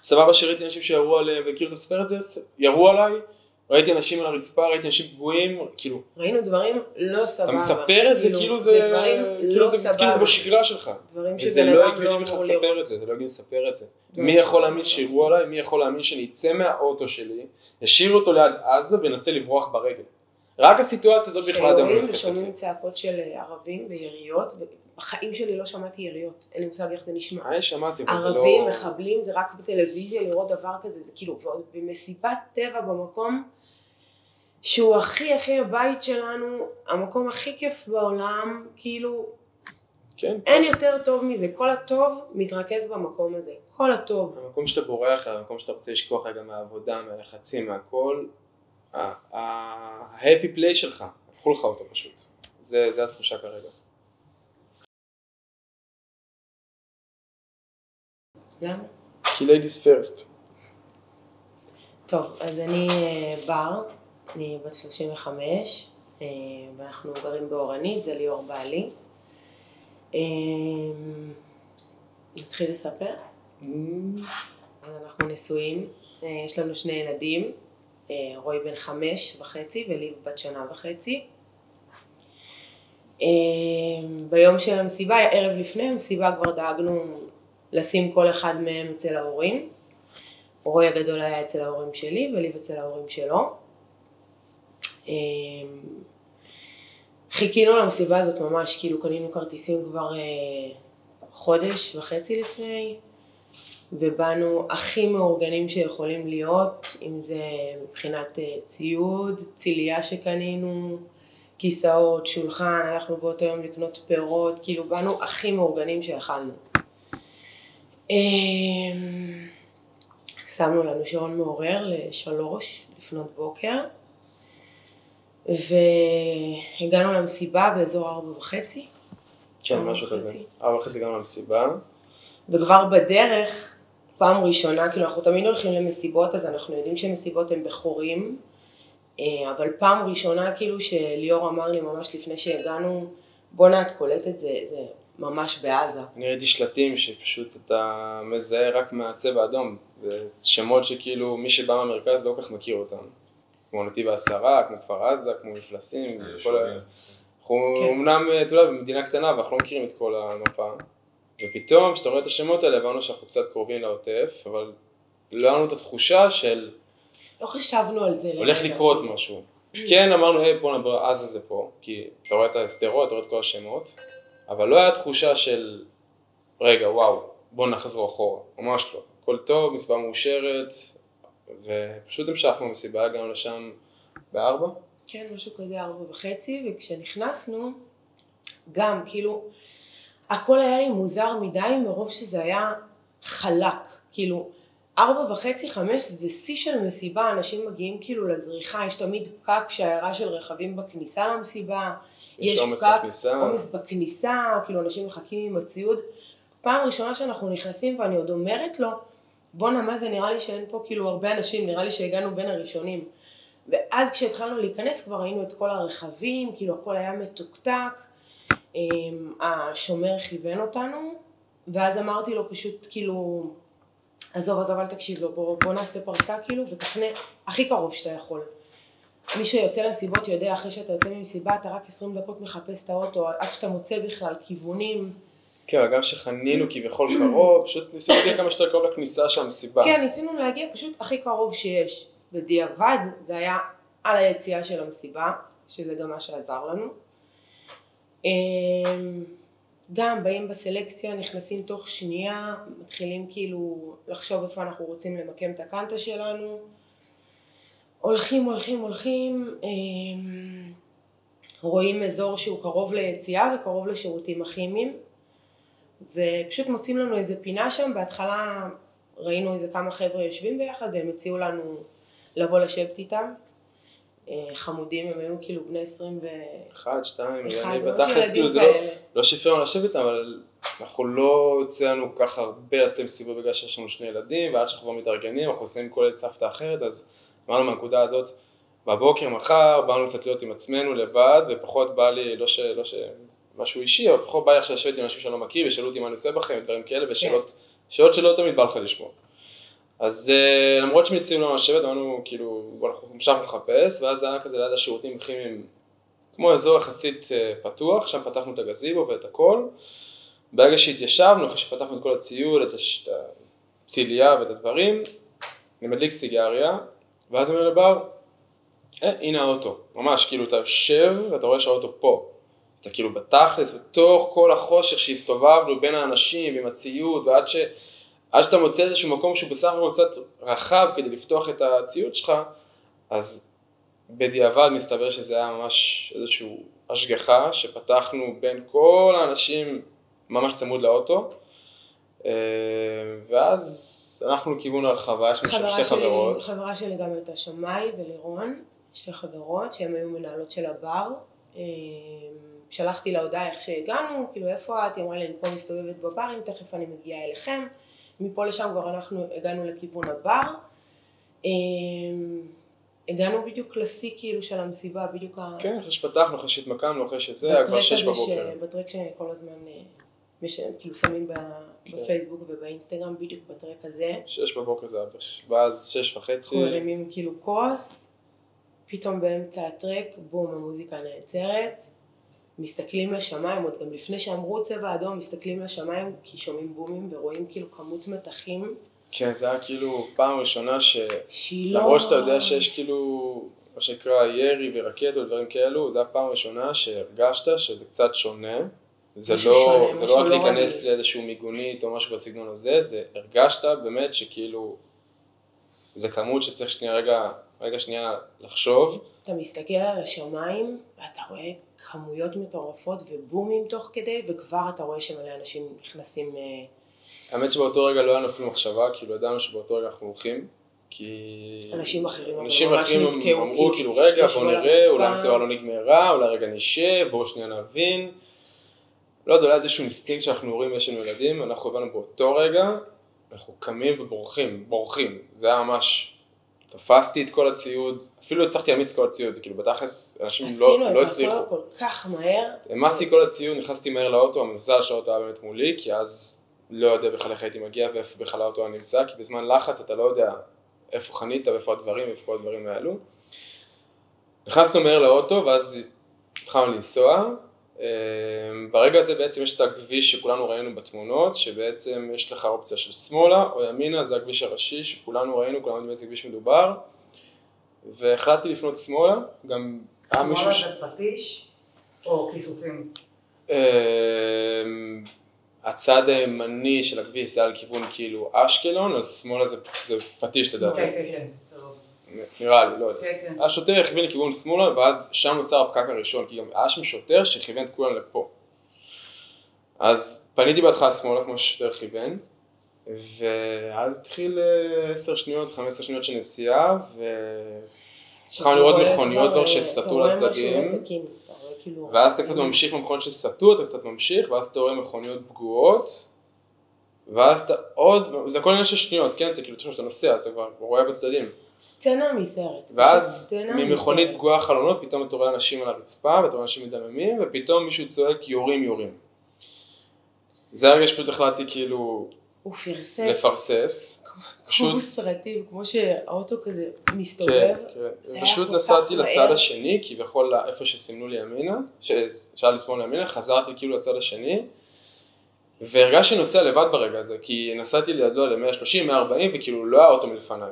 סבבה שראיתי אנשים שירו עליהם וכאילו תספר את זה, ירו עליי, ראיתי אנשים על הרצפה, ראיתי אנשים פגועים, כאילו, ראינו דברים לא סבבה. אתה מספר את זה כאילו זה, דברים כאילו לא זה, סבבה. כאילו זה בשגרה שלך. דברים שבן לא הגיוני בכלל אמור לספר. את זה, זה לא הגיוני לספר את זה. מי. יכול להאמין שירו עליי, מי יכול להאמין שאני אצא מהאוטו שלי, ישאיר אותו ליד עזה וינסה לברוח ברגל. רק הסיטואציה הזאת בכלל אדם לא לי. ושומעים צעקות של אה, ערבים ויריות, ובחיים שלי לא שמעתי יריות, אין לי מושג איך זה נשמע. אה, שמעתי, אבל זה לא... ערבים, מחבלים, זה רק בטלוויזיה לראות דבר כזה, זה כאילו, ועוד במסיבת טבע במקום שהוא הכי הכי הבית שלנו, המקום הכי כיף בעולם, כאילו, כן. אין יותר טוב מזה, כל הטוב מתרכז במקום הזה, כל הטוב. המקום שאתה בורח, המקום שאתה רוצה לשכוח רגע מהעבודה, מהלחצים, מהכל, ה-happy play שלך, לקחו לך אותו פשוט. זה, זה התחושה כרגע. למה? כי ladies first. טוב, אז אני אה, בר, אני בת 35, אה, ואנחנו גרים באורנית, זה ליאור בעלי. אה, נתחיל לספר? אז אנחנו נשואים, יש לנו שני ילדים, רועי בן חמש וחצי וליב בת שנה וחצי. ביום של המסיבה, ערב לפני המסיבה כבר דאגנו לשים כל אחד מהם אצל ההורים. רועי הגדול היה אצל ההורים שלי וליב אצל ההורים שלו. אה, חיכינו למסיבה הזאת ממש, כאילו קנינו כרטיסים כבר אה, חודש וחצי לפני, ובאנו הכי מאורגנים שיכולים להיות, אם זה מבחינת אה, ציוד, ציליה שקנינו, כיסאות, שולחן, הלכנו באותו יום לקנות פירות, כאילו באנו הכי מאורגנים שיכלנו. אה, שמנו לנו שעון מעורר לשלוש לפנות בוקר, והגענו למסיבה באזור ארבע וחצי, כן, משהו כזה. ארבע וחצי גם למסיבה. וכבר בדרך, פעם ראשונה, כאילו אנחנו תמיד הולכים למסיבות, אז אנחנו יודעים שמסיבות הן בחורים, אה, אבל פעם ראשונה כאילו שליאור אמר לי ממש לפני שהגענו, בואנה את קולטת זה, זה ממש בעזה. אני ראיתי שלטים שפשוט אתה מזהה רק מהצבע האדום, ושמות שכאילו מי שבא מהמרכז לא כל כך מכיר אותם. כמו נתיב העשרה, כמו כפר עזה, כמו מפלסים, כל ה... אנחנו כן. אמנם, אתה יודע, במדינה קטנה ואנחנו לא מכירים את כל המפה. ופתאום, כשאתה רואה את השמות האלה, הבנו שאנחנו קצת קרובים לעוטף, אבל לא היה לנו את התחושה של לא חשבנו על זה. הולך לרגע. לקרות משהו. כן אמרנו, היי בוא נדבר, עזה זה פה, כי אתה רואה את השדרות, אתה רואה את כל השמות, אבל לא היה תחושה של, רגע, וואו, בוא נחזור אחורה, ממש לא. הכל טוב, מסיבה מאושרת, ופשוט המשכנו מסיבה, הגענו לשם בארבע. כן, משהו כזה ארבע וחצי, וכשנכנסנו, גם כאילו, הכל היה לי מוזר מדי מרוב שזה היה חלק, כאילו, ארבע וחצי, חמש, זה שיא של מסיבה, אנשים מגיעים כאילו לזריחה, יש תמיד פקק, שיירה של רכבים בכניסה למסיבה, יש עומס בכניסה. עומס בכניסה, כאילו אנשים מחכים עם הציוד. פעם ראשונה שאנחנו נכנסים ואני עוד אומרת לו, בואנה מה זה נראה לי שאין פה כאילו הרבה אנשים, נראה לי שהגענו בין הראשונים. ואז כשהתחלנו להיכנס כבר ראינו את כל הרכבים, כאילו הכל היה מתוקתק, אמ, השומר כיוון אותנו, ואז אמרתי לו פשוט כאילו, עזוב עזוב אל תקשיב לו, בוא, בוא נעשה פרסה כאילו ותחנה הכי קרוב שאתה יכול. מי שיוצא למסיבות יודע אחרי שאתה יוצא ממסיבה אתה רק 20 דקות מחפש את האוטו עד שאתה מוצא בכלל כיוונים. כן, גם שחנינו כביכול קרוב, פשוט ניסינו להגיע כמה שיותר קרוב לכניסה של המסיבה. כן, ניסינו להגיע פשוט הכי קרוב שיש. בדיעבד זה היה על היציאה של המסיבה, שזה גם מה שעזר לנו. גם באים בסלקציה, נכנסים תוך שנייה, מתחילים כאילו לחשוב איפה אנחנו רוצים למקם את הקנטה שלנו. הולכים, הולכים, הולכים, אמ, רואים אזור שהוא קרוב ליציאה וקרוב לשירותים הכימיים, ופשוט מוצאים לנו איזה פינה שם, בהתחלה ראינו איזה כמה חבר'ה יושבים ביחד והם הציעו לנו לבוא לשבת איתם. אה, חמודים, הם היו כאילו בני 20 ו... אחד, שתיים, אני ממש בתכלס כאילו זה לא. לא שהפריע לנו לשבת איתם, אבל אנחנו לא יוצא לנו ככה הרבה לעשות מסיבות בגלל שיש לנו שני ילדים, ועד שאנחנו כבר מתארגנים, אנחנו עושים כל סבתא אחרת, אז אמרנו מהנקודה הזאת, בבוקר, מחר, באנו קצת להיות עם עצמנו לבד, ופחות בא לי, לא ש... לא ש... משהו אישי, אבל פחות בא לי עכשיו לשבת עם אנשים שאני לא מכיר, ושאלו אותי מה אני עושה בכם, ודברים כאלה, ושאלות שאלות שלא תמיד בא לך לשמוע. אז אה, למרות הציעו לנו לשבת, אמרנו כאילו, אנחנו המשכנו לחפש, ואז היה כזה ליד השירותים הכימיים, כמו אזור יחסית אה, פתוח, שם פתחנו את הגזיבו ואת הכל. ברגע שהתיישבנו, אחרי שפתחנו את כל הציוד, את הציליה ואת הדברים, אני מדליק סיגריה, ואז אני אומר לבר, אה, הנה האוטו, ממש, כאילו אתה יושב ואתה רואה שהאוטו פה. אתה כאילו בתכלס, בתוך כל החושך שהסתובבנו בין האנשים ועם הציוד, ועד ש... עד שאתה מוצא איזשהו מקום שהוא בסך הכל קצת רחב כדי לפתוח את הציוד שלך, אז בדיעבד מסתבר שזה היה ממש איזושהי השגחה, שפתחנו בין כל האנשים ממש צמוד לאוטו, אה, ואז הלכנו לכיוון הרחבה, יש לנו שם שתי שלי, חברות. חברה שלי גם הייתה שמאי ולירון, שתי חברות שהן היו מנהלות של הבר. אה, שלחתי לה הודעה איך שהגענו, כאילו איפה את? היא אמרה לי אני פה מסתובבת בברים, תכף אני מגיעה אליכם. מפה לשם כבר אנחנו הגענו לכיוון הבר. אה, הגענו בדיוק לשיא כאילו של המסיבה, בדיוק ה... כן, אחרי שפתחנו, אחרי שהתמקמנו, אחרי שזה, היה כבר שש בבוקר. ש- בטרק שכל הזמן אה, מש- כאילו שמים ב- כן. בפייסבוק ובאינסטגרם, בדיוק בטרק הזה. שש בבוקר זה היה, ואז שש וחצי, אנחנו מרימים כאילו כוס, פתאום באמצע הטרק, בום, המוזיקה נעצרת, מסתכלים לשמיים, עוד גם לפני שאמרו צבע אדום, מסתכלים לשמיים כי שומעים בומים ורואים כאילו כמות מתחים כן, זה היה כאילו פעם ראשונה ש... שהיא לא... למרות שאתה יודע שיש כאילו, מה שנקרא ירי ורקטות ודברים כאלו, זו הפעם הראשונה שהרגשת שזה קצת שונה. זה לא, שונה, זה לא רק לא להיכנס רגיל. לאיזשהו מיגונית או משהו בסגנון הזה, זה הרגשת באמת שכאילו, זה כמות שצריך שנייה רגע, רגע שנייה לחשוב. אתה מסתכל על השמיים ואתה רואה כמויות מטורפות ובומים תוך כדי, וכבר אתה רואה שמלא אנשים נכנסים... אה, האמת שבאותו רגע לא היה לנו אפילו מחשבה, כאילו ידענו שבאותו רגע אנחנו הולכים, כי... אנשים אחרים אנשים אחרים אמרו כאילו, כאילו רגע בוא על נראה. אולי המסיבה לא נגמרה, אולי רגע נשב, בואו שנייה נבין. לא יודע, אולי איזשהו אינסטינקט שאנחנו רואים יש לנו ילדים, אנחנו הבנו באותו רגע, אנחנו קמים ובורחים, בורחים. זה היה ממש, תפסתי את כל הציוד, אפילו הצלחתי להעמיס כל הציוד, כאילו בתכלס אנשים לא, עשינו לא את הצליחו. הכל כל כך מהר. העמסתי כל הציוד, נכנסתי מהר לאוטו, המזל שהאוטו היה באמת מולי, כי אז לא יודע בכלל איך הייתי מגיע ואיפה בכלל האוטו היה נמצא, כי בזמן לחץ אתה לא יודע איפה חנית ואיפה הדברים ואיפה כל הדברים האלו. נכנסנו מהר לאוטו ואז התחלנו לנסוע. אה, ברגע הזה בעצם יש את הכביש שכולנו ראינו בתמונות, שבעצם יש לך אופציה של שמאלה או ימינה, זה הכביש הראשי שכולנו ראינו, כולנו יודעים באיזה כביש מדובר. והחלטתי לפנות שמאלה, גם היה מישהו. שמאלה זה פטיש או כיסופים? אמ, הצד הימני של הכביש זה על כיוון כאילו אשקלון, אז שמאלה זה, זה פטיש. לדעתי, כן, כן, כן, סבבה. נראה לי, לא יודע. כן, כן. השוטר הכווין לכיוון שמאלה, ואז שם נוצר הפקק הראשון, כי גם היה שם שוטר שכיוון את כולם לפה. אז פניתי בהתחלה שמאלה כמו שהשוטר כיוון, ואז התחיל אה, 10 שניות, 15 שניות של נסיעה, ו... התחלנו לראות אתה מכוניות כבר אה, שסטו אתה משהו לצדדים. לא אתה כאילו- ואז אתה קצת ממשיך במכונות שסטו, אתה קצת ממשיך, ואז אתה רואה מכוניות פגועות, ואז אתה עוד, זה הכל עניין של שניות, כן? אתה כאילו, שאתה נוסע, אתה כבר רואה בצדדים. סצנה מסרט. ואז ממכונית. פגועה חלונות, פתאום אתה רואה אנשים על הרצפה, ואתה רואה אנשים מדממים, ופתאום מישהו צועק יורים יורים. זה הרגע שפשוט החלטתי כאילו הוא פרסס. לפרסס. פשוט, כמו סרטים, כמו שהאוטו כזה מסתובב. כן, כן. פשוט נסעתי לצד. השני, כביכול איפה שסימנו לי ימינה, שהיה לי שמאל ימינה, חזרתי כאילו לצד השני, והרגשתי נוסע לבד ברגע הזה, כי נסעתי לידו ל-130, 140, וכאילו לא היה אוטו מלפניי.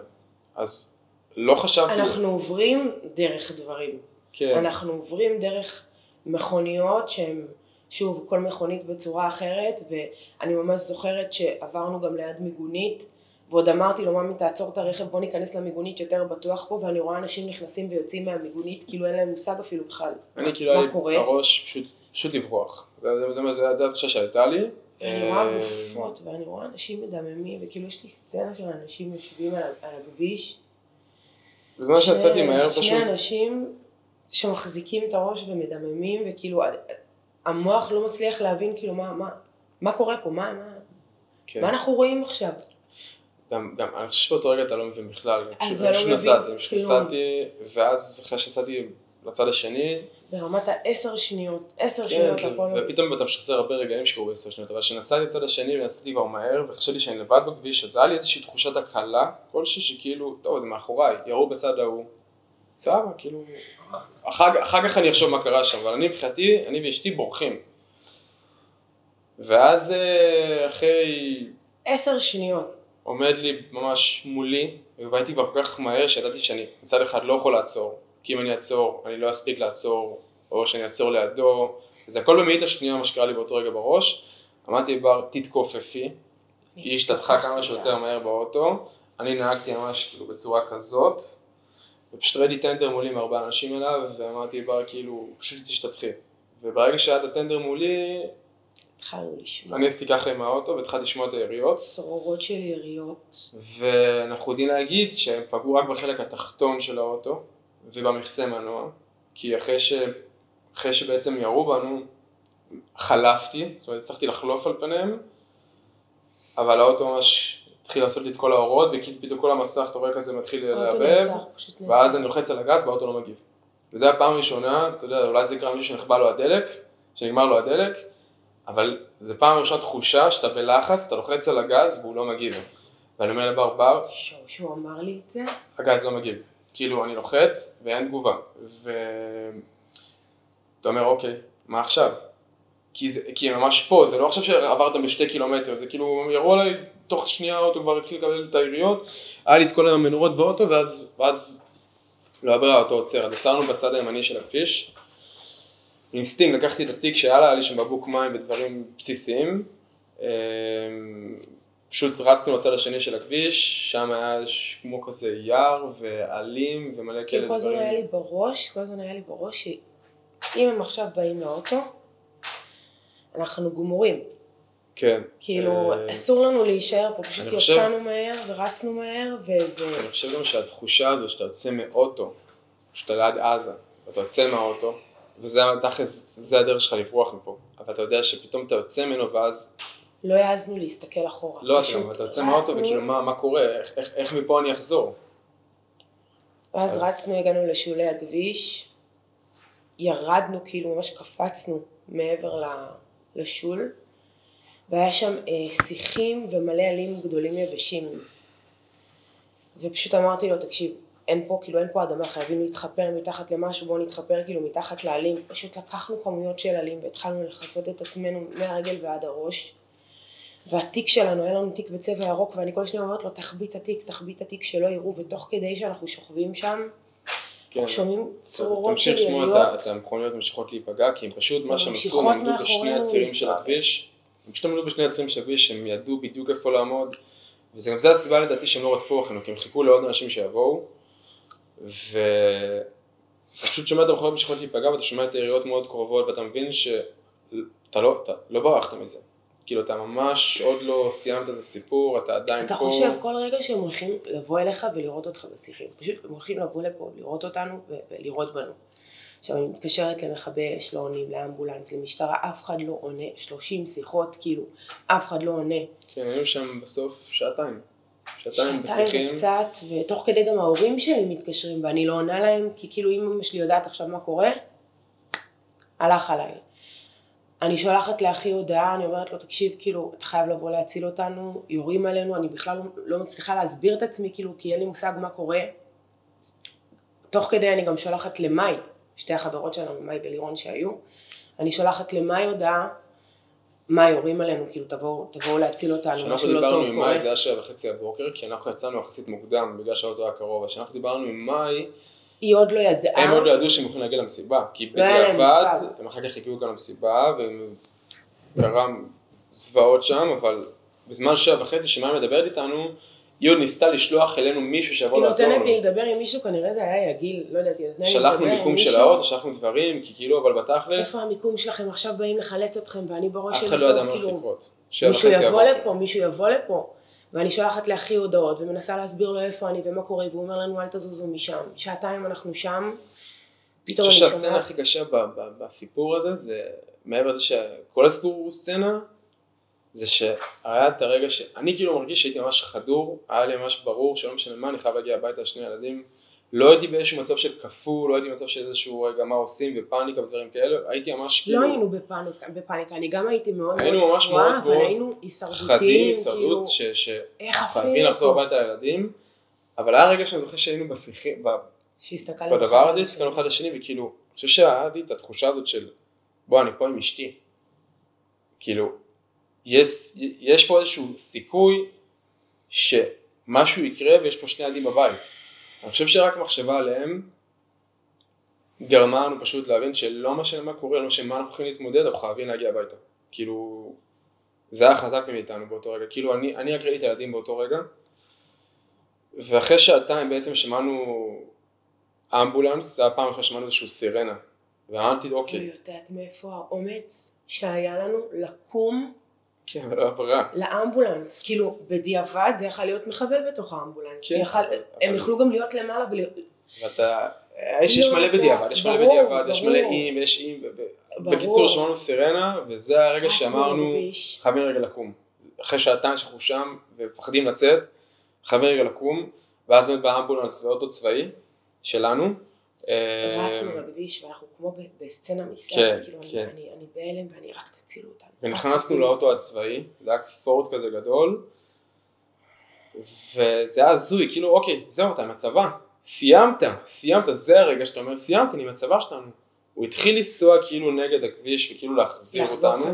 אז לא חשבתי... אנחנו עוברים דרך דברים. כן, אנחנו עוברים דרך מכוניות שהן, שוב, כל מכונית בצורה אחרת, ואני ממש זוכרת שעברנו גם ליד מיגונית, ועוד אמרתי לו, ממי תעצור את הרכב, בוא ניכנס למיגונית יותר בטוח פה, ואני רואה אנשים נכנסים ויוצאים מהמיגונית, כאילו אין להם מושג אפילו בכלל אני כאילו היה לי. בראש פשוט, פשוט לברוח. זה- זה- זה- זה- זה התחושה שהייתה לי. ואני רואה אה, גופות, ואני רואה אנשים מדממים, וכאילו יש לי סצנה של אנשים יושבים על הכביש. בזמן שנסעתי שני- מהר שני פשוט, אנשים שמחזיקים את הראש ומדממים, וכאילו המוח לא מצליח להבין כאילו מה, מה, מה קורה פה, מה, מה, כן. מה אנחנו רואים עכשיו. גם, גם, אני חושב שבאותו רגע אתה לא מבין בכלל, פשוט, לא פשוט נסעתי, פשוט. נסעתי, ואז אחרי שנסעתי לצד השני, ברמת העשר שניות, עשר כן, שניות זה, הכל... ופתאום אתה משחזר הרבה רגעים שקרו בעשר שניות, אבל כשנסעתי לצד השני ונסעתי כבר מהר, וחשבתי שאני לבד בכביש, אז היה לי איזושהי תחושת הקלה כלשהי שכאילו, טוב, זה מאחוריי, ירו בצד ההוא, סבבה, כאילו, אחר, אחר כך אני אחשוב מה קרה שם, אבל אני מבחינתי, אני ואשתי בורחים. ואז אה, אחרי עשר שניות. עומד לי ממש מולי, והייתי כבר כל כך מהר שידעתי שאני מצד אחד לא יכול לעצור, כי אם אני אעצור אני לא אספיק לעצור, או שאני אעצור לידו, זה הכל במאית השנייה מה שקרה לי באותו רגע בראש, אמרתי לבר תתכופפי, היא השתתחה כמה שיותר מהר באוטו, אני נהגתי ממש כאילו בצורה כזאת, ופשוט ראיתי טנדר מולי עם ארבעה אנשים אליו, ואמרתי לבר כאילו פשוט תשתתחי, וברגע שהיה את הטנדר מולי, התחלנו לשמוע. אני עשיתי ככה עם האוטו והתחלתי לשמוע את היריות. צרורות של יריות. ואנחנו יודעים להגיד שהם פגעו רק בחלק התחתון של האוטו ובמכסה מנוע, כי אחרי, ש... אחרי שבעצם ירו בנו, חלפתי, זאת אומרת הצלחתי לחלוף על פניהם, אבל האוטו ממש התחיל לעשות לי את כל האורות, וכאילו פתאום כל המסך, אתה רואה כזה מתחיל לעבב. ואז אני לוחץ על הגז והאוטו לא מגיב. וזו הפעם הראשונה, אתה יודע, אולי זה יקרה מישהו שנחבא לו הדלק, שנגמר לו הדלק, אבל זו פעם ראשונה תחושה שאתה בלחץ, אתה לוחץ על הגז והוא לא מגיב. ואני אומר לבר, בר, שהוא אמר לי את זה, הגז לא מגיב. כאילו, אני לוחץ ואין תגובה. ואתה אומר, אוקיי, מה עכשיו? כי, זה, כי ממש פה, זה לא עכשיו שעברתם בשתי קילומטר, זה כאילו, ירו עליי, תוך שנייה האוטו כבר התחיל לקבל את היריות, היה לי את כל המנורות באוטו, ואז, ואז לא היה ברירה, האוטו עוצר. אז עצרנו בצד הימני של הכביש. אינסטינקט, לקחתי את התיק שהיה לה, היה לי שם בקבוק מים ודברים בסיסיים. פשוט רצנו לצד השני של הכביש, שם היה כמו כזה יער ועלים ומלא כאלה כל הזמן היה דברים. לי בראש, כל הזמן היה לי בראש שאם הם עכשיו באים לאוטו, אנחנו גמורים. כן. כאילו, אה, אסור לנו להישאר פה, פשוט יצאנו מהר ורצנו מהר. ו- אני חושב גם שהתחושה הזו שאתה יוצא מאוטו, שאתה ליד עזה, ואתה יוצא מהאוטו, וזה תכלס, זה הדרך שלך לברוח מפה, אבל אתה יודע שפתאום אתה יוצא ממנו ואז לא העזנו להסתכל אחורה. לא, אתה פשוט גם, אתה יוצא מהאוטו וכאילו מה, מה קורה, איך, איך, איך מפה אני אחזור? ואז אז- רצנו, הגענו לשולי הכביש, ירדנו, כאילו ממש קפצנו מעבר לשול, והיה שם אה, שיחים ומלא עלים גדולים יבשים. ופשוט אמרתי לו, תקשיב, אין פה, כאילו אין פה אדמה, חייבים להתחפר מתחת למשהו, בואו נתחפר כאילו מתחת לעלים. פשוט לקחנו כמויות של עלים והתחלנו לכסות את עצמנו מהרגל ועד הראש. והתיק שלנו, היה לנו תיק בצבע ירוק, ואני כל שניה אומרת לו, תחביא את התיק, תחביא את התיק, שלא יראו, ותוך כדי שאנחנו שוכבים שם, כן. אנחנו שומעים צרורות של תמשיך לשמוע את יריות. המכוניות ממשיכות להיפגע, כי הם פשוט, מה שהם עשו, הם עמדו בשני הצירים של. הכביש, הם פשוט עמדו בשני הצירים של הכביש, הם ידעו בדיוק איפה לעמוד, וזה גם זה הסיבה לדעתי שהם לא רדפו אחרינו, כי הם חיכו לעוד אנשים שיבואו, ואתה פשוט שומע את המכוניות ממשיכות להיפגע, ואתה שומע את היריות מאוד קרובות, ואתה מבין שאתה לא, אתה לא ברחת מזה. כאילו אתה ממש עוד לא סיימת את הסיפור, אתה עדיין אתה פה. חושב כל רגע שהם הולכים לבוא אליך ולראות אותך בשיחים. פשוט הם הולכים לבוא לפה, לראות אותנו ולראות בנו. עכשיו אני מתקשרת למכבי אש, לא עונים, לאמבולנס, למשטרה, אף אחד לא עונה, 30 שיחות, כאילו, אף אחד לא עונה. כן, היינו שם בסוף שעתיים. שעתיים שעתיים בשיחים. וקצת, ותוך כדי גם ההורים שלי מתקשרים ואני לא עונה להם, כי כאילו אם אמא שלי יודעת עכשיו מה קורה, הלך עליי. אני שולחת לאחי הודעה, אני אומרת לו, תקשיב, כאילו, אתה חייב לבוא להציל אותנו, יורים עלינו, אני בכלל לא, לא מצליחה להסביר את עצמי, כאילו, כי אין לי מושג מה קורה. תוך כדי אני גם שולחת למאי, שתי החברות שלנו, מאי ולירון שהיו, אני שולחת למאי הודעה, מאי יורים עלינו, כאילו, תבואו, תבואו להציל אותנו, כשאנחנו משהו לא דיברנו טוב עם קורה. מאי זה היה שבע וחצי הבוקר, כי אנחנו יצאנו יחסית מוקדם בגלל שהאוטו היה קרוב, כשאנחנו דיברנו עם מאי, היא עוד לא ידעה. הם עוד לא ידעו שהם יכולים להגיע למסיבה, כי לא בדיעבד. הם אחר כך הגיעו גם למסיבה, והם גרם זוועות שם, אבל בזמן שבע וחצי שמאי מדברת איתנו, היא עוד ניסתה לשלוח אלינו מישהו שיבוא היא לעזור נותנת לי לנו. לדבר עם מישהו, כנראה זה היה יגיל, לא יודעת, היא נתנה לי שלחנו לדבר עם מיקום של מישהו. האוטו, שלחנו דברים, כי כאילו, אבל בתכלס, איפה המיקום שלכם, עכשיו באים לחלץ אתכם, ואני בראש אף שלי אחד לא ידע מה כאילו, הולך לקרות. מישהו יבוא. לפה, מישהו יבוא לפה. ואני שולחת לאחי הודעות, ומנסה להסביר לו איפה אני ומה קורה, והוא אומר לנו אל תזוזו משם. שעתיים אנחנו שם, אני פתאום חושב אני שהסצנה שומעת, הכי קשה ב- ב- בסיפור הזה, זה מעבר לזה שכל הסיפור הוא סצנה, זה שהיה את הרגע שאני כאילו מרגיש שהייתי ממש חדור, היה לי ממש ברור שלא משנה מה, אני חייב להגיע הביתה לשני ילדים, לא הייתי באיזשהו מצב של קפוא, לא הייתי במצב של איזשהו רגע מה עושים ופאניקה ודברים כאלה, הייתי ממש כאילו... לא היינו בפאניקה, בפאניקה, אני גם הייתי מאוד מאוד קפואה, מאוד אבל היינו חדים, הישרדותיים, כאילו, הישרדות, ש- איך שחייבים עפים לחזור? הביתה לילדים, אבל היה רגע שאני זוכר שהיינו בשיחים, בדבר הזה, הסתכלנו אחד לשני, וכאילו, אני חושב שהיה לי את התחושה הזאת של, בוא, אני פה עם אשתי. כאילו, יש, יש פה איזשהו סיכוי שמשהו יקרה ויש פה שני ילדים בבית. אני חושב שרק מחשבה עליהם גרמה לנו פשוט להבין שלא משנה מה קורה, לא משנה מה אנחנו יכולים להתמודד, אנחנו חייבים להגיע הביתה. כאילו, זה היה חזק מאיתנו באותו רגע. כאילו, אני, אני אקריא את הילדים באותו רגע, ואחרי שעתיים בעצם שמענו אמבולנס, זה היה פעם ראשונה שמענו איזשהו סירנה. ואמרתי, אני אוקיי, יודעת מאיפה האומץ שהיה לנו לקום כן, אבל לא היה ברירה. לאמבולנס, כאילו בדיעבד זה יכול להיות מחבל בתוך האמבולנס, כן, יכל, אבל- הם יכלו גם להיות למעלה ול... ואתה, יש יש לא, מלא אתה- בדיעבד, יש מלא בדיעבד, יש מלא ו- ו- ברור. בקיצור שמענו סירנה, וזה הרגע שאמרנו. חייבים רגע לקום. אחרי שעתיים שאנחנו שם, ומפחדים לצאת, חייבים רגע לקום, ואז באמת באמבולנס ואוטו צבאי שלנו. אה, רצנו בכביש ואנחנו כמו בסצנה כן, מסרט, כאילו אני- כן. אני בהלם ואני רק תצילו אותנו. ונכנסנו לאוטו הצבאי, זה היה פורט כזה גדול, וזה היה הזוי, כאילו אוקיי, זהו, אתה עם הצבא, סיימת, סיימת, זה הרגע שאתה אומר, סיימתי, אני עם הצבא שלנו. הוא התחיל לנסוע כאילו נגד הכביש וכאילו להחזיר אותנו.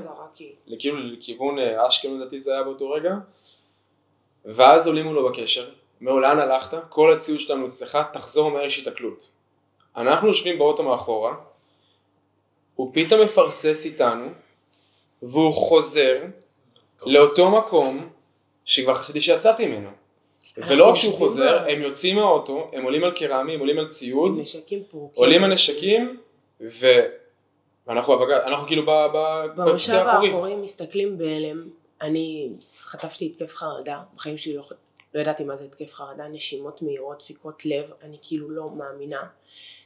כאילו לכיוון אה, אשקלון לדעתי זה היה באותו רגע, ואז עולים מולו בקשר, אומר לאן הלכת, כל הציוד שלנו אצלך, תחזור מהר יש התקלות. אנחנו יושבים באוטו מאחורה, הוא פתאום מפרסס איתנו, והוא חוזר לאותו מקום שכבר חשבתי שיצאתי ממנו. ולא רק שהוא חוזר, ב- הם יוצאים מהאוטו, הם עולים על קרמי, הם עולים על ציוד, נשקים. עולים הנשקים, ו... ואנחנו בבגז, אנחנו כאילו ב- ב- במושב בכיסא האחורי. האחורי מסתכלים בהלם, אני חטפתי התקף חרדה, בחיים שלי לא, לא ידעתי מה זה התקף חרדה, נשימות מהירות, דפיקות לב, אני כאילו לא מאמינה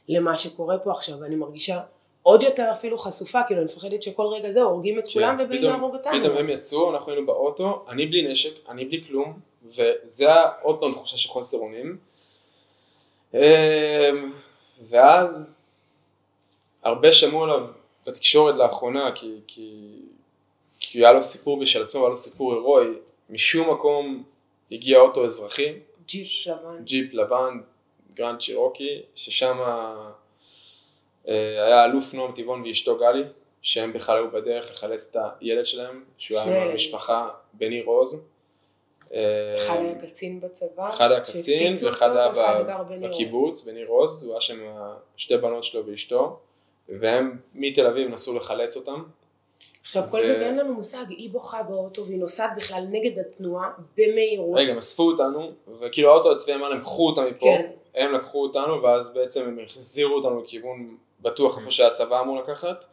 למה שקורה פה עכשיו, ואני מרגישה עוד יותר אפילו חשופה, כאילו אני מפחדת שכל רגע זהו, הורגים את כולם כן, ובאים להרוג אותנו. פתאום הם יצאו, אנחנו היינו באוטו, אני בלי נשק, אני בלי כלום, וזה עוד פעם תחושה של חוסר אונים. אמ, ואז הרבה שמעו עליו בתקשורת לאחרונה, כי, כי, כי היה לו סיפור בשל עצמו, היה לו סיפור הירואי, משום מקום הגיע אוטו אזרחי, ג'יפ לבן. ג'יפ לבן, גרנד צ'ירוקי, ששם אה, היה אלוף נועם תיבון ואשתו גלי, שהם בכלל היו בדרך לחלץ את הילד שלהם, שהוא שני היה עם. המשפחה בניר עוז. אה, אחד היה קצין בצבא, אחד היה קצין ואחד היה. בקיבוץ, בניר עוז, הוא היה שם שתי בנות שלו ואשתו, והם מתל אביב נסו לחלץ אותם. עכשיו כל זה ואין לנו מושג, היא בוכה באוטו והיא נוסעת בכלל נגד התנועה במהירות. רגע, הם אספו אותנו, וכאילו האוטו הצבאי אמר להם, קחו אותם מפה, כן. הם לקחו אותנו, ואז בעצם הם החזירו אותנו לכיוון בטוח איפה שהצבא אמור לקחת,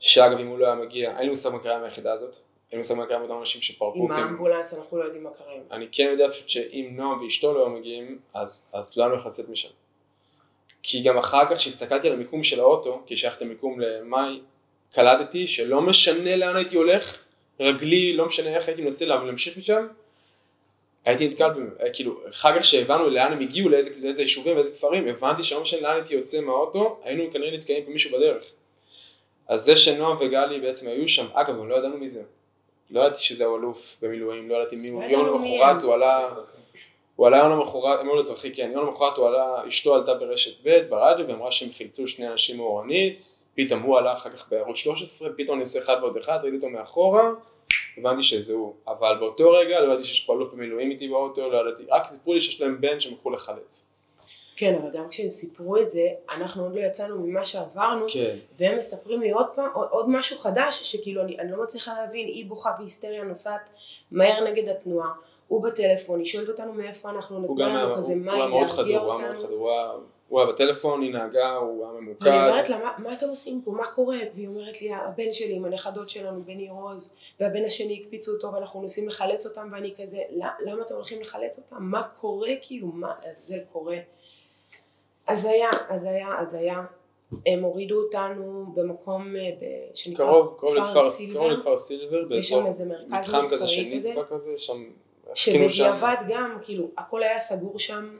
שאגב אם הוא לא היה מגיע, אין לי מושג מה קרה עם היחידה הזאת, אין לי מושג מה קרה עם אותם אנשים שפרקו, עם האמבולנס אנחנו לא יודעים מה קרה עם. אני כן יודע פשוט שאם נועם ואשתו לא היו מגיעים, אז, אז לא היה איך לצאת משם. כי גם אחר כך כשהסתכלתי על המיקום של האוטו, כי שייכתי מיקום למאי, קלטתי שלא משנה לאן הייתי הולך, רגלי, לא משנה איך הייתי מנסה לה- להמשיך משם, הייתי נתקל, במ- כאילו, אחר כך שהבנו לאן הם הגיעו, לאיזה, לאיזה יישובים ואיזה כפרים, הבנתי שלא משנה לאן הייתי יוצא מהאוטו, היינו כנראה נתקעים במישהו בדרך. אז זה שנועם וגלי בעצם היו שם, אגב, גם לא ידענו מי זה. לא ידעתי שזהו אלוף במילואים, לא ידעתי מי הוא, לא יום למחרת הם. הוא עלה, הוא עלה יום למחרת, הם היו אזרחי, כן, יום למחרת הוא עלה, אשתו עלתה ברשת ב' ברדיו ואמרה שהם חילצו שני אנשים מאורנית, פתאום הוא עלה אחר כך בערוץ 13, פתאום אני עושה אחד ועוד אחד, ראיתי אותו מאחורה, הבנתי שזה הוא, אבל באותו רגע לא ידעתי שיש פה אלוף במילואים איתי באוטו, לא ידעתי, רק סיפרו לי שיש להם בן שהם הלכו לחלץ. כן, אבל גם כשהם סיפרו את זה, אנחנו עוד לא יצאנו ממה שעברנו, כן. והם מספרים לי עוד פעם, עוד, עוד משהו חדש, שכאילו אני, אני לא מצליחה להבין, היא בוכה בהיסטריה נוסעת מהר נגד התנועה, הוא בטלפון, היא שואלת אותנו מאיפה אנחנו, נתנו גם היה לנו הוא כזה הוא היה מאוד חדור, להרגיע הוא היה מאוד אותנו. חדור, הוא היה- היה בטלפון, היא נהגה, הוא היה ממוקד. ואני אומרת לה, מה, מה אתם עושים פה, מה קורה? והיא אומרת לי, הבן שלי עם הנכדות שלנו בניר עוז, והבן השני הקפיצו אותו ואנחנו נוסעים לחלץ אותם, ואני כזה, "למה- למה אתם הולכים לחלץ אותם? מה קורה? כאילו, מה זה קורה? הזיה, הזיה, הזיה. הם הורידו אותנו במקום אה, שנקרא קרוב, קרוב כפר לכפר סילבר. קרוב לכפר סילבר, יש שם איזה מרכז מתחם כזה מסחרי כזה, נצפה כזה, שם, חיכינו שם. שבדיעבד גם, כאילו, הכל היה סגור שם,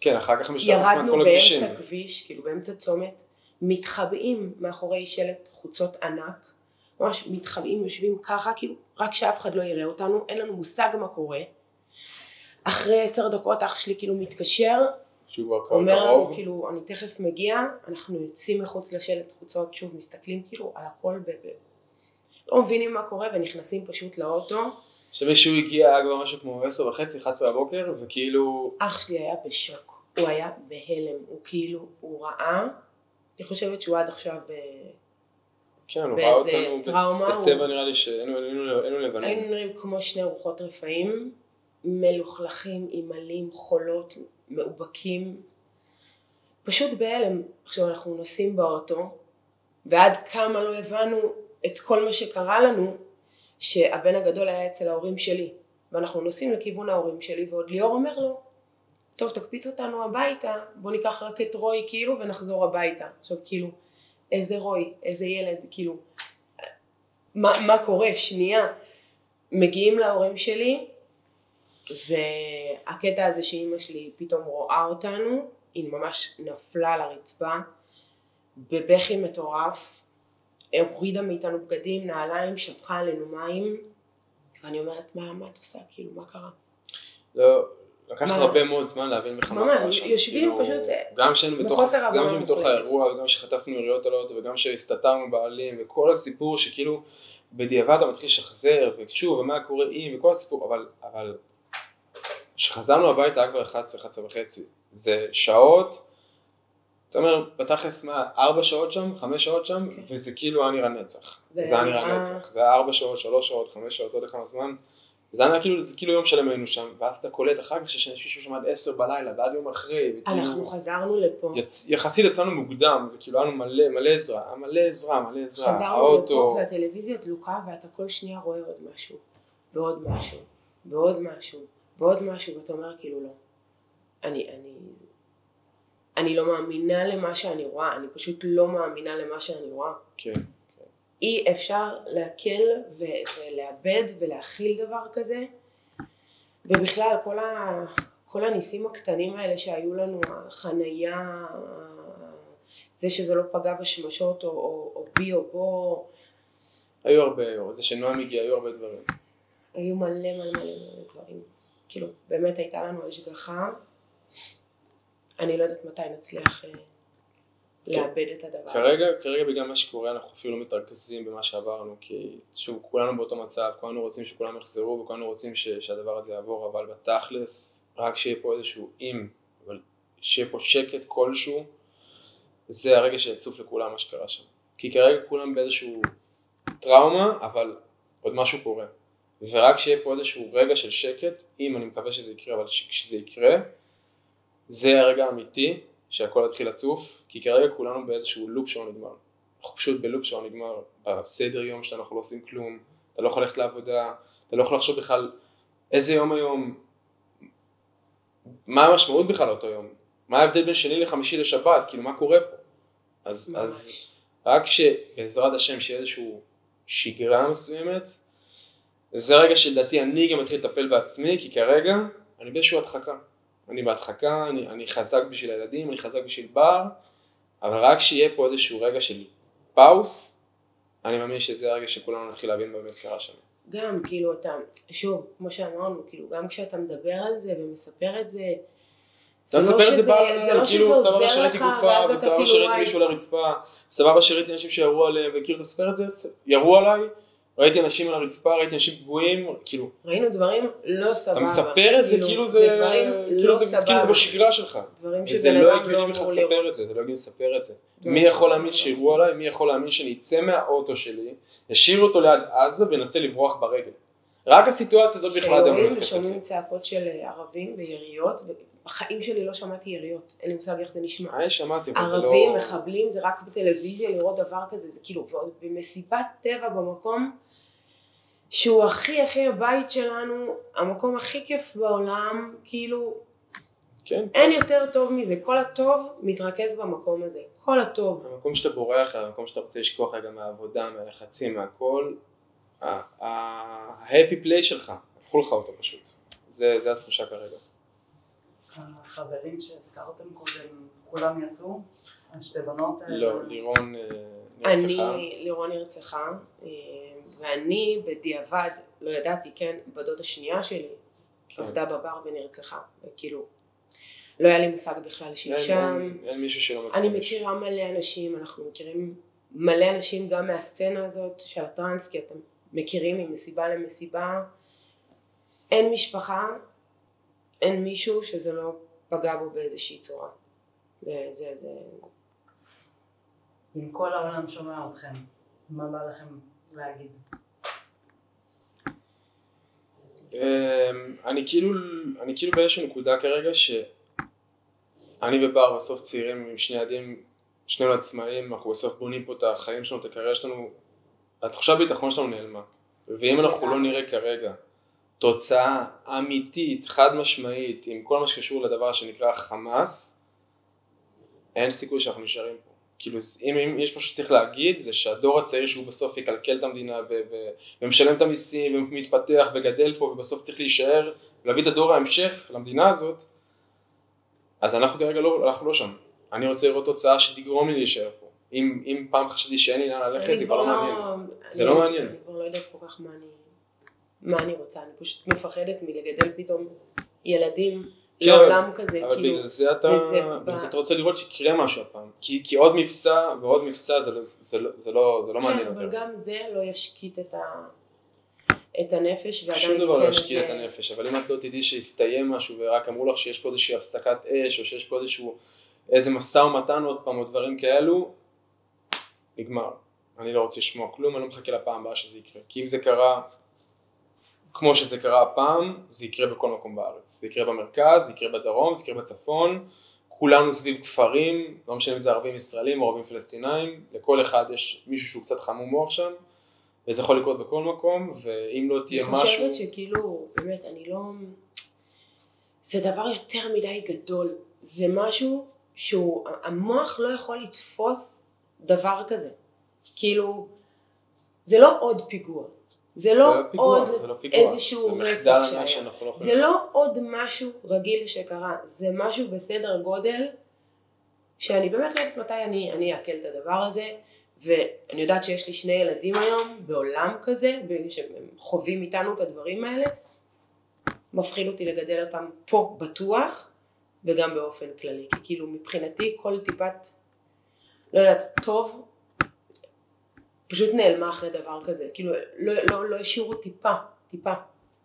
כן, אחר כך משטר עצמן ירדנו כל הכבישים. באמצע כביש, כאילו באמצע צומת, מתחבאים מאחורי שלט חוצות ענק, ממש מתחבאים, יושבים ככה, כאילו, רק שאף אחד לא יראה אותנו, אין לנו מושג מה קורה. אחרי עשר דקות אח שלי כאילו מתקשר. אומר לנו כאילו, אני תכף מגיע, אנחנו יוצאים מחוץ לשלט חוצות, שוב מסתכלים כאילו על הכל, ב- ב- לא מבינים מה קורה ונכנסים פשוט לאוטו. שמישהו הגיע, היה כבר משהו כמו עשר וחצי, 11 בבוקר, וכאילו, אח שלי היה בשוק, הוא היה בהלם, הוא כאילו, הוא ראה, אני חושבת שהוא עד עכשיו, אה, כן, הוא ראה אותנו טראומה, בצבע הוא- נראה לי שהיינו היינו- היינו לבנים. היינו נראים כמו שני רוחות רפאים, מלוכלכים, עמלים, חולות, מאובקים, פשוט בהלם. עכשיו אנחנו נוסעים באוטו, ועד כמה לא הבנו את כל מה שקרה לנו, שהבן הגדול היה אצל ההורים שלי, ואנחנו נוסעים לכיוון ההורים שלי, ועוד ליאור אומר לו, טוב תקפיץ אותנו הביתה, בוא ניקח רק את רוי כאילו ונחזור הביתה. עכשיו כאילו, איזה רוי, איזה ילד, כאילו, מה, מה קורה, שנייה. מגיעים להורים שלי, והקטע הזה שאימא שלי פתאום רואה אותנו, היא ממש נפלה על הרצפה, בבכי מטורף, הורידה מאיתנו בגדים, נעליים, שפכה עלינו מים, ואני אומרת, מה, מה את עושה? כאילו, מה קרה? לא, לקח? הרבה מאוד זמן להבין בכלל מה קרה שם. יושבים כאילו, פשוט, אה, גם כשהיינו בתוך. האירוע, וגם כשחטפנו יריות על האוטו, וגם כשהסתתרנו בעלים, וכל הסיפור שכאילו בדיעבד אתה מתחיל לשחזר, ושוב, ומה קורה אם, וכל הסיפור, אבל, אבל כשחזרנו הביתה היה כבר 11, 11 וחצי, זה שעות, אתה אומר, בתכלס מה, 4 שעות שם, 5 שעות שם, כן. וזה כאילו היה נראה נצח. זה זה היה נראה נצח. זה היה 4 שעות, 3 שעות, 5 שעות, לא יודע כמה זמן. זה היה כאילו, זה כאילו יום שלם היינו שם, ואז אתה קולט אחר כך שיש מישהו שם עד 10 בלילה, ועד יום אחרי, וכאילו, אנחנו חזרנו לפה, יצ... יחסית יצאנו מוקדם, וכאילו היה לנו מלא, מלא עזרה, מלא עזרה, מלא עזרה, חזרנו לפה האוטו, והטלוויזיה דלוקה ואתה כל שנייה רואה עוד משהו, ועוד משהו, ועוד משהו, ועוד משהו, ואתה אומר כאילו לא. אני, אני, אני לא מאמינה למה שאני רואה, אני פשוט לא מאמינה למה שאני רואה. כן, אי אפשר לעכל ו- ולאבד ולהכיל דבר כזה. ובכלל, כל, ה- כל הניסים הקטנים האלה שהיו לנו, החנייה, זה שזה לא פגע בשמשות או, או, או בי או בו, היו הרבה, זה שנועם הגיע, היו הרבה דברים. היו מלא מלא מלא מלא דברים. כאילו, באמת הייתה לנו השגחה. אני לא יודעת מתי נצליח אה, לאבד את הדבר. כרגע, כרגע בגלל מה שקורה אנחנו אפילו לא מתרכזים במה שעברנו, כי שוב, כולנו באותו מצב, כולנו רוצים שכולם יחזרו וכולנו רוצים ש, שהדבר הזה יעבור, אבל בתכלס, רק שיהיה פה איזשהו אם, אבל שיהיה פה שקט כלשהו, זה הרגע שיצוף לכולם מה שקרה שם. כי כרגע כולם באיזשהו טראומה, אבל עוד משהו קורה. ורק שיהיה פה איזשהו רגע של שקט, אם אני מקווה שזה יקרה, אבל ש- כשזה יקרה, זה הרגע האמיתי שהכל יתחיל לצוף, כי כרגע כולנו באיזשהו לופ שלא נגמר. אנחנו פשוט בלופ שלא נגמר, בסדר יום שלנו אנחנו לא עושים כלום, אתה לא יכול ללכת לעבודה, אתה לא יכול לחשוב בכלל איזה יום היום, מה המשמעות בכלל לאותו יום, מה ההבדל בין שני לחמישי לשבת, כאילו מה קורה פה. אז, אז. רק שבעזרת השם שיהיה איזושהי שגרה מסוימת, זה הרגע שלדעתי אני גם אתחיל לטפל בעצמי, כי כרגע אני באיזושהי הדחקה. אני בהדחקה, אני, אני חזק בשביל הילדים, אני חזק בשביל בר, אבל רק שיהיה פה איזשהו רגע של פאוס, אני מאמין שזה הרגע שכולנו נתחיל להבין באמת קרה שם. גם, כאילו, אתה, שוב, כמו שאמרנו, כאילו, גם כשאתה מדבר על זה ומספר את זה, אתה זה לא מספר את זה זה לא כאילו סבבה שראיתי גופה, וסבבה כאילו, שראיתי מישהו על הרצפה, סבבה שראיתי אנשים שירו עליהם, וכאילו אתה מספר את זה, ירו עליי, ראיתי אנשים על הרצפה, ראיתי אנשים פגועים, כאילו, ראינו דברים לא סבבה. אתה מספר את זה כאילו זה, דברים כאילו לא זה, כאילו זה סבבה. בשגרה שלך. דברים וזה שבן לא אדם הגיוני לא בכלל אמור לספר לראות. את זה, זה לא הגיוני לספר את זה. לא, מי יכול להאמין לא. שירו עליי, מי יכול להאמין שאני אצא מהאוטו שלי, ישאיר אותו ליד עזה וינסה לברוח ברגל. רק הסיטואציה הזאת בכלל אדם לא שיורים נתפס ושומעים. צעקות של אה, ערבים ויריות, ובחיים שלי לא שמעתי יריות, אין לי מושג איך זה נשמע. אה, שמעתי, אבל זה לא... ערבים, מחבלים, זה רק בטלוויזיה לראות דבר כזה, זה כאילו, ועוד במסיבת טבע במקום שהוא הכי הכי הבית שלנו, המקום הכי כיף בעולם, כאילו, כן, אין יותר טוב מזה, כל הטוב מתרכז במקום הזה, כל הטוב. המקום שאתה בורח, המקום שאתה רוצה לשכוח רגע מהעבודה, מהלחצים, מהכל, ה-happy play שלך, לקחו לך אותו פשוט. זה, זה התחושה כרגע. החברים שהזכרתם קודם, כולם יצאו? השתי בנות? לא, לירון אה, נרצחה. אני, לירון נרצחה, אה, ואני בדיעבד, לא ידעתי, כן, בדוד השנייה שלי כן. עבדה בבר ונרצחה, וכאילו, לא היה לי מושג בכלל שהיא אין- שם. אין- אין מישהו שלא מכיר. אני מישהו. מכירה מלא אנשים, אנחנו מכירים מלא אנשים גם מהסצנה הזאת של הטראנס, כי אתם מכירים ממסיבה למסיבה. אין משפחה, אין מישהו שזה לא פגע בו באיזושהי צורה. זה, זה, זה... אם כל העולם שומע אתכם, מה בא לכם להגיד? אמ, אני כאילו, אני כאילו באיזושהי נקודה כרגע שאני ובר בסוף צעירים עם שני ילדים, שנינו עצמאים, אנחנו בסוף בונים פה את החיים שלנו, את הקריירה שלנו, התחושת ביטחון שלנו נעלמה. ואם אנחנו לא נראה כרגע תוצאה אמיתית, חד משמעית, עם כל מה שקשור לדבר שנקרא חמאס, אין סיכוי שאנחנו נשארים פה. כאילו, אם, אם יש משהו שצריך להגיד, זה שהדור הצעיר שהוא בסוף יקלקל את המדינה ו- ו- ומשלם את המיסים ומתפתח וגדל פה ובסוף צריך להישאר ולהביא את הדור ההמשך למדינה הזאת, אז אנחנו כרגע לא, אנחנו לא שם. אני רוצה לראות תוצאה שתגרום לי להישאר פה. אם, אם פעם חשבתי שאין לי לאן ללכת, זה כבר לא מעניין. זה אני- לא מעניין. אני כבר לא יודעת כל כך מה אני, מה אני רוצה, אני פשוט מפחדת מלגדל פתאום ילדים כן, לעולם כזה, אבל כאילו, בגלל זה אתה, זה- זה בגלל זה אתה רוצה לראות שיקרה משהו הפעם. כי, כי עוד מבצע ועוד מבצע זה לא, זה לא, זה לא, זה לא מעניין כן, יותר. אבל גם זה לא ישקיט את, ה... את הנפש, ועדיין שום דבר לא ניתן ישקיע את הנפש, אבל אם את לא תדעי שהסתיים משהו ורק אמרו לך שיש פה איזושהי הפסקת אש או שיש פה איזשהו איזה משא ומתן עוד פעם או דברים כאלו, נגמר. אני לא רוצה לשמוע כלום, אני לא מחכה לפעם הבאה שזה יקרה. כי אם זה קרה כמו שזה קרה הפעם, זה יקרה בכל מקום בארץ. זה יקרה במרכז, זה יקרה בדרום, זה יקרה בצפון, כולנו סביב כפרים, לא משנה אם זה ערבים ישראלים או ערבים פלסטינאים, לכל אחד יש מישהו שהוא קצת חמום מוח שם, וזה יכול לקרות בכל מקום, ואם לא תהיה אני משהו... חושבת שכאילו, באמת, אני לא... זה דבר יותר מדי גדול. זה משהו שהוא, המוח לא יכול לתפוס דבר כזה. כאילו, זה לא עוד פיגוע. זה לא זה פיגוע, עוד זה לא פיגוע. איזשהו זה רצח שהיה. שאנחנו לא זה לא עוד משהו רגיל שקרה, זה משהו בסדר גודל שאני באמת לא יודעת מתי אני, אני אעכל את הדבר הזה ואני יודעת שיש לי שני ילדים היום בעולם כזה שהם חווים איתנו את הדברים האלה מפחיד אותי לגדל אותם פה בטוח וגם באופן כללי כי כאילו מבחינתי כל טיפת לא יודעת טוב פשוט נעלמה אחרי דבר כזה. כאילו לא, לא, לא השאירו טיפה טיפה.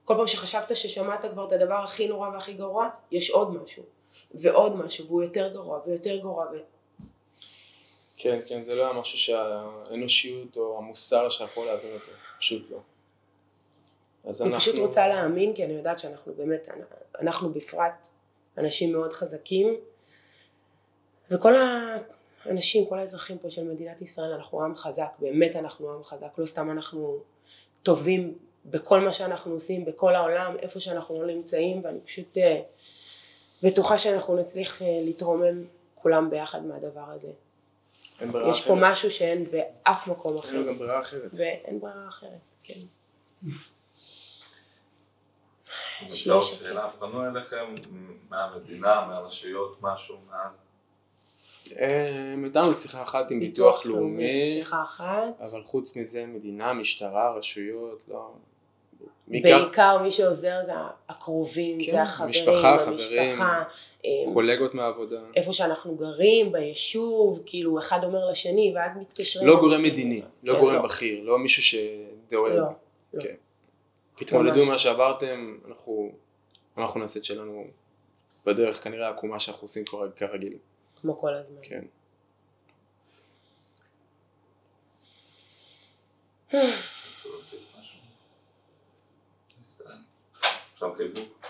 כל פעם שחשבת ששמעת כבר את הדבר הכי נורא והכי גרוע, יש עוד משהו, ועוד משהו, והוא יותר גרוע, ויותר גרוע, ו... כן, כן, זה לא היה משהו שהאנושיות או המוסר שלך יכול להבין אותו, פשוט לא. אז אני אנחנו... פשוט רוצה להאמין, כי אני יודעת שאנחנו באמת, אנחנו בפרט אנשים מאוד חזקים, וכל האנשים, כל האזרחים פה של מדינת ישראל, אנחנו עם חזק, באמת אנחנו עם חזק, לא סתם אנחנו טובים בכל מה שאנחנו עושים, בכל העולם, איפה שאנחנו לא נמצאים, ואני פשוט אה, בטוחה שאנחנו נצליח אה, להתרומם כולם ביחד מהדבר הזה. אין ברירה יש פה אחרת. משהו שאין באף מקום אין אחר, לו גם ברירה אחרת. ואין ברירה אחרת, כן. שאלה, פנו אליכם מהמדינה, מהרשויות, משהו מאז? אה, הייתה שיחה אחת עם ביטוח לאומי, שיחה אחת. אבל חוץ מזה מדינה, משטרה, רשויות, לא... בעיקר מי שעוזר זה הקרובים, כן, זה החברים, משפחה, חברים. המשפחה, אה, קולגות מהעבודה. איפה שאנחנו גרים, ביישוב, כאילו אחד אומר לשני ואז מתקשרים. לא גורם מדיני, לא כן, גורם בכיר, לא מישהו שדואג. לא, לא. כן. עם מה שעברתם, אנחנו אנחנו נעשה את שלנו בדרך כנראה העקומה שאנחנו עושים כרגיל. כמו כל הזמן. כן. רוצה להוסיף משהו? מסתיים. עכשיו חיבוק.